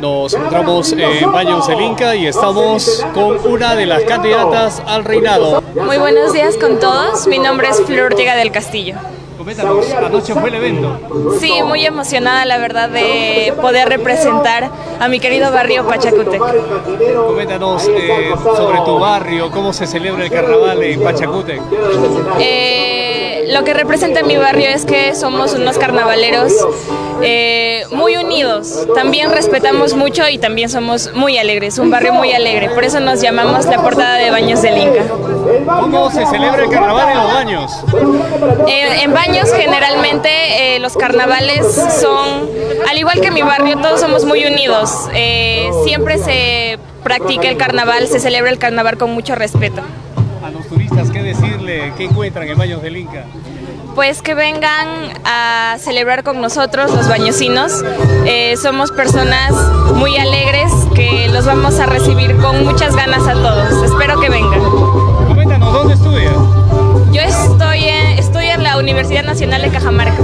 Nos encontramos en Baños del Inca y estamos con una de las candidatas al reinado. Muy buenos días con todos. Mi nombre es Flor Ortega del Castillo. Coméntanos, anoche fue el evento. Sí, muy emocionada la verdad de poder representar a mi querido barrio Pachacútec. Coméntanos eh, sobre tu barrio, cómo se celebra el carnaval en Pachacútec. Eh, lo que representa mi barrio es que somos unos carnavaleros eh, muy unidos. También respetamos mucho y también somos muy alegres, un barrio muy alegre. Por eso nos llamamos la portada de Baños del Inca. ¿Cómo se celebra el carnaval en los baños? Eh, en baños generalmente eh, los carnavales son, al igual que mi barrio, todos somos muy unidos. Siempre se practica el carnaval, se celebra el carnaval con mucho respeto. A los turistas, ¿qué decirle? ¿Qué encuentran en Baños del Inca? Pues que vengan a celebrar con nosotros los bañosinos. Eh, somos personas muy alegres que los vamos a recibir con muchas ganas a todos. Espero que vengan. Coméntanos, ¿dónde estudias? Yo estoy en, estoy en la Universidad Nacional de Cajamarca.